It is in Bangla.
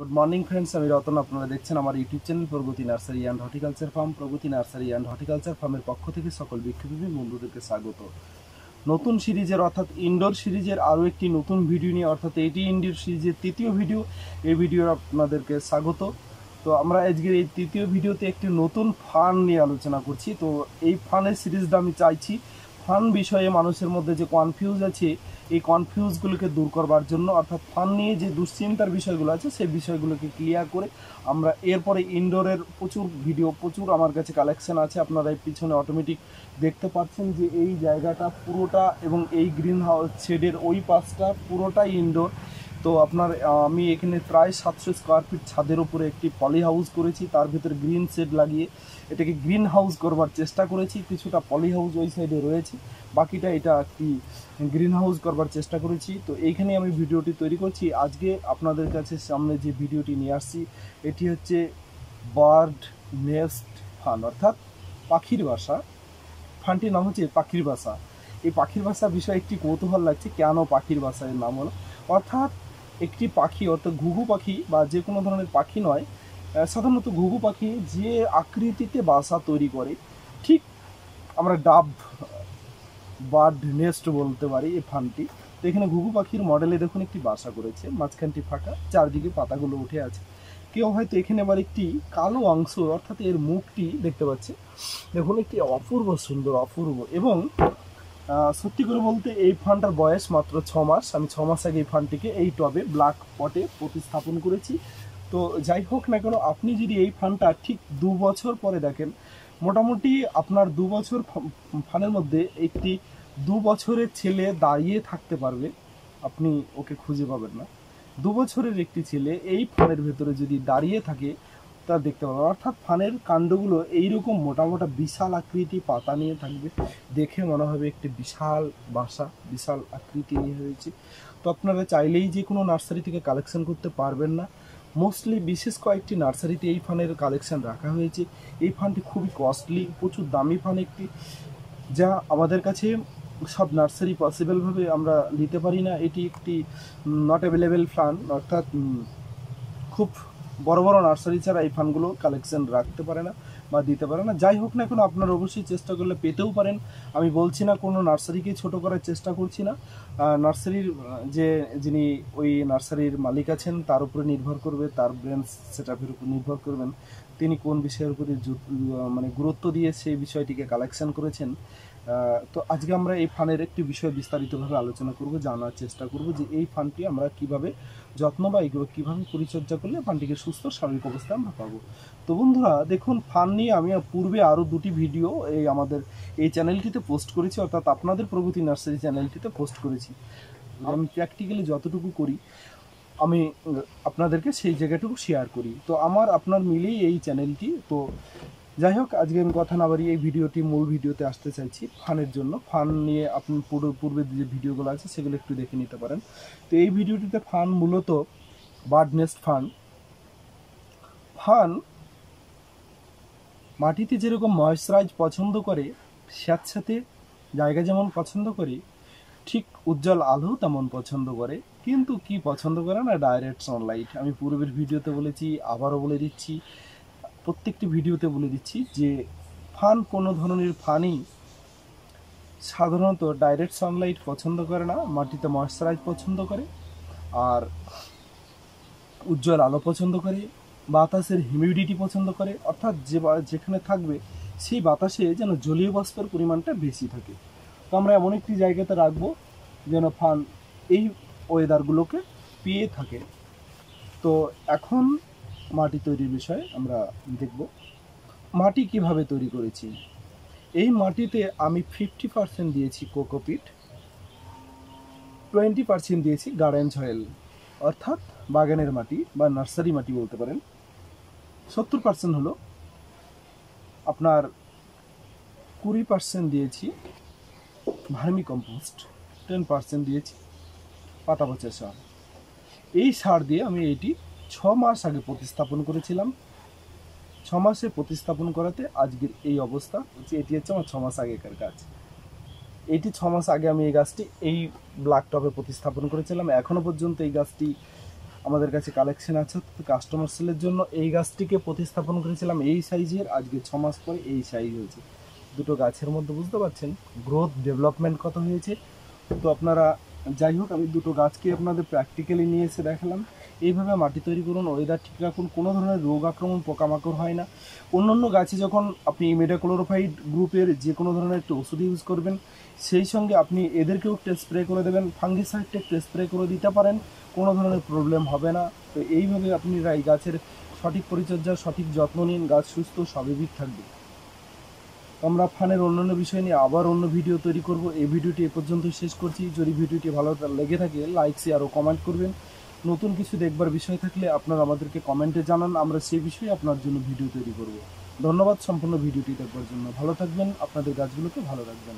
গুড মর্নিং ফ্রেন্ডস আমি রতন, আপনারা দেখছেন আমার YouTube channel Pragati nursery and horticulture farm Pragati nursery and horticulture ফার্মের পক্ষ থেকে সকল বিক্ষোভী বন্ধুদেরকে স্বাগত। নতুন সিরিজের, অর্থাৎ ইনডোর সিরিজের আরও একটি নতুন ভিডিও নিয়ে, অর্থাৎ এটি ইনডোর সিরিজের তৃতীয় ভিডিও এই ভিডিও আপনাদেরকে স্বাগত। তো আমরা আজকের এই তৃতীয় ভিডিওতে একটি নতুন ফান নিয়ে আলোচনা করছি। তো এই ফানের সিরিজটা আমি চাইছি, ফান বিষয়ে মানুষের মধ্যে যে কনফিউজ আছে এই কনফিউজগুলোকে দূর করবার জন্য, অর্থাৎ ফান নিয়ে যে দুশ্চিন্তার বিষয়গুলো আছে, সেই বিষয়গুলোকে ক্লিয়ার করে আমরা এরপরে ইনডোরের প্রচুর ভিডিও প্রচুর আমার কাছে কালেকশান আছে। আপনারা এই পিছনে অটোমেটিক দেখতে পাচ্ছেন যে এই জায়গাটা পুরোটা এবং এই গ্রিন হাউস শেডের ওই পাশটা পুরোটাই ইনডোর তো আপনার আমি এখানে প্রায় সাতশো স্কোয়ার ফিট ছাদের উপরে একটি পলি হাউস করেছি, তার ভিতরে গ্রিন শেড লাগিয়ে এটাকে গ্রিন হাউস করবার চেষ্টা করেছি। কিছুটা পলি হাউস ওই সাইডে রয়েছে। বাকিটা এটা একটি গ্রিন হাউস করবার চেষ্টা করেছি। তো এইখানে আমি ভিডিওটি তৈরি করছি। আজকে আপনাদের কাছে সামনে যে ভিডিওটি নিয়ে আসছি, এটি হচ্ছে বার্ড নেস্ট ফান, অর্থাৎ পাখির বাসা। ফানটির নাম হচ্ছে পাখির বাসা। এই পাখির বাসা বিষয়ে একটি কৌতূহল লাগছে, কেন পাখির বাসা এর নাম হলো? অর্থাৎ একটি পাখি, অর্থাৎ ঘুঘু পাখি বা যে কোনো ধরনের পাখি নয় সাধারণত ঘুঘু পাখি যে আকৃতিতে বাসা তৈরি করে, ঠিক আমরা ডাব বার্ড নেস্ট বলতে পারি এই ফানটি। তো এখানে ঘুঘু পাখির মডেলে দেখুন একটি বাসা করেছে, মাঝখানটি ফাঁকা, চারদিকে পাতাগুলো উঠে আছে। কেউ হয়তো এখানে আবার একটি কালো অংশ, অর্থাৎ এর মুখটি দেখতে পাচ্ছে। দেখুন, একটি অপূর্ব সুন্দর, অপূর্ব এবং সত্যি করে বলতে এই ফানটার বয়স মাত্র ছ মাস। আমি ছ মাস আগে এই ফানটিকে এই টবে, ব্ল্যাক পটে প্রতিস্থাপন করেছি। তো যাই হোক না কেন, আপনি যদি এই ফানটা ঠিক দু বছর পরে দেখেন মোটামুটি আপনার দু বছর ফানের মধ্যে একটি দু বছরের ছেলে দাঁড়িয়ে থাকতে পারবে, আপনি ওকে খুঁজে পাবেন না। দু বছরের একটি ছেলে এই ফানের ভেতরে যদি দাঁড়িয়ে থাকে, তা দেখতে পাবেন। অর্থাৎ ফানের কাণ্ডগুলো এইরকম মোটা মোটা বিশাল আকৃতি পাতা নিয়ে থাকবে। দেখে মনে হবে একটি বিশাল বাসা, বিশাল আকৃতি নিয়ে হয়েছে। তো আপনারা চাইলেই যে কোনো নার্সারি থেকে কালেকশন করতে পারবেন না। মোস্টলি বিশেষ কয়েকটি নার্সারিতে এই ফানের কালেকশান রাখা হয়েছে। এই ফানটি খুবই কস্টলি প্রচুর দামি ফান একটি, যা আমাদের কাছে সব নার্সারি পসিবলভাবে আমরা দিতে পারি না। এটি একটি নট অ্যাভেলেবেল ফান, অর্থাৎ খুব বড় বড় নার্সারি ছাড়া এই ফানগুলো কালেকশন রাখতে পারে না। বা দিতে পারে না। যাই হোক না এখন আপনারা অবশ্যই চেষ্টা করলে পেতেও পারেন। আমি বলছি না কোনো নার্সারিকেই ছোট করার চেষ্টা করছি না। নার্সারির যে যিনি ওই নার্সারির মালিক আছেন, তার উপরে নির্ভর করবে, তার ব্রেন সেট আপের উপর নির্ভর করবেন। তিনি কোন বিষয়ের উপরে মানে গুরুত্ব দিয়ে সেই বিষয়টিকে কালেকশন করেছেন। তো আজকে আমরা এই ফানের একটি বিষয় বিস্তারিতভাবে আলোচনা করব, জানার চেষ্টা করব যে এই ফানটি আমরা কীভাবে যত্ন বা এগুলো কীভাবে পরিচর্যা করলে ফানটিকে সুস্থ স্বাভাবিক অবস্থায় আমরা পাবো। তো বন্ধুরা, দেখুন, ফান নিয়ে আমি পূর্বে আরও দুটি ভিডিও এই আমাদের এই চ্যানেলটিতে পোস্ট করেছি, অর্থাৎ আপনাদের প্রগতি নার্সারি চ্যানেলটিতে পোস্ট করেছি। আমি প্র্যাকটিক্যালি যতটুকু করি, আমি আপনাদেরকে সেই জায়গাটুকু শেয়ার করি। তো আমার, আপনার মিলেই এই চ্যানেলটি। তো যাই হোক আজকে আমি কথা না বাড়িয়ে এই ভিডিওটি মূল ভিডিওতে আসতে চাইছি ফানের জন্য। ফান নিয়ে আপনি পুরো পূর্বে যে ভিডিওগুলো আছে সেগুলো একটু দেখে নিতে পারেন। তো এই ভিডিওটিতে ফান মূলত বার্ড নেস্ট ফান। ফান মাটিতে যেরকম ময়েশ্চারাইজ পছন্দ করে, স্যাঁতস্যাঁতে জায়গা যেমন পছন্দ করে, ঠিক উজ্জ্বল আলো তেমন পছন্দ করে। কিন্তু কি পছন্দ করে না, ডাইরেক্ট সানলাইট আমি পূর্বের ভিডিওতে বলেছি, আবারও বলে দিচ্ছি প্রত্যেকটি ভিডিওতে বলে দিচ্ছি যে ফান কোনো ধরনের ফানই সাধারণত ডাইরেক্ট সানলাইট পছন্দ করে না, মাটিতে ময়েশ্চারাইজ পছন্দ করে, আর উজ্জ্বল আলো পছন্দ করে, বাতাসের হিউমিডিটি পছন্দ করে, অর্থাৎ যে যেখানে থাকবে সেই বাতাসে যেন জলীয় বাষ্পের পরিমাণটা বেশি থাকে। তো আমরা এমন একটি জায়গাতে রাখব যেন ফান এই ওয়েদারগুলোকে পেয়ে থাকে। তো এখন মাটি তৈরির বিষয়ে আমরা দেখব। মাটি কীভাবে তৈরি করেছি? এই মাটিতে আমি ফিফটি পার্সেন্ট দিয়েছি কোকোপিট টোয়েন্টি পার্সেন্ট দিয়েছি গার্ডেন সয়েল অর্থাৎ বাগানের মাটি বা নার্সারি মাটি বলতে পারেন। সত্তর পার্সেন্ট হলো আপনার কুড়ি পার্সেন্ট দিয়েছি ভার্মি কম্পোস্ট টেন পার্সেন্ট দিয়েছি পাতা পচা সার। এই সার দিয়ে আমি এটি ছ মাস আগে প্রতিস্থাপন করেছিলাম। ছ মাসে প্রতিস্থাপন করাতে আজকের এই অবস্থা হচ্ছে এটি হচ্ছে আমার ছ মাস আগেকার কাজ। এটি ছ মাস আগে আমি এই গাছটি, এই ব্ল্যাক টপে প্রতিস্থাপন করেছিলাম। এখনও পর্যন্ত এই গাছটি আমাদের কাছে কালেকশন আছে কাস্টমার সেলের জন্য এই গাছটিকে প্রতিস্থাপন করেছিলাম। এই সাইজের আজকে ছ মাস পরে এই সাইজ হয়েছে। দুটো গাছের মধ্যে বুঝতে পারছেন গ্রোথ ডেভেলপমেন্ট কত হয়েছে। তো আপনারা, যাই হোক, আমি দুটো গাছকে আপনাদের প্র্যাকটিক্যালি নিয়ে এসে দেখালাম। এইভাবে মাটি তৈরি করুন ওয়েদার ঠিক রাখুন, কোনো ধরনের রোগ আক্রমণ, পোকামাকড় হয় না। অন্যান্য গাছে যখন আপনি ইমিডাক্লোরোফাইড গ্রুপের যে কোনো ধরনের একটু ওষুধ ইউজ করবেন, সেই সঙ্গে আপনি এদেরকেও একটু স্প্রে করে দেবেন ফাঙ্গিসাইডটা একটু স্প্রে করে দিতে পারেন, কোনো ধরনের প্রবলেম হবে না। তো এইভাবে আপনি এই গাছের সঠিক পরিচর্যা সঠিক যত্ন নিন, গাছ সুস্থ, স্বাভাবিক থাকবে। আমরা ফানের অন্যান্য বিষয় নিয়ে আবার অন্য ভিডিও তৈরি করব। এই ভিডিওটি এ পর্যন্ত শেষ করছি। যদি ভিডিওটি ভালো লেগে থাকে লাইক শেয়ার ও কমেন্ট করবেন। নতুন কিছু দেখবার বিষয় থাকলে আপনারা আমাদেরকে কমেন্টে জানান, আমরা সেই বিষয়ে আপনার জন্য ভিডিও তৈরি করব। ধন্যবাদ সম্পূর্ণ ভিডিওটি দেখবার জন্য। ভালো থাকবেন, আপনাদের গাছগুলোকে ভালো রাখবেন।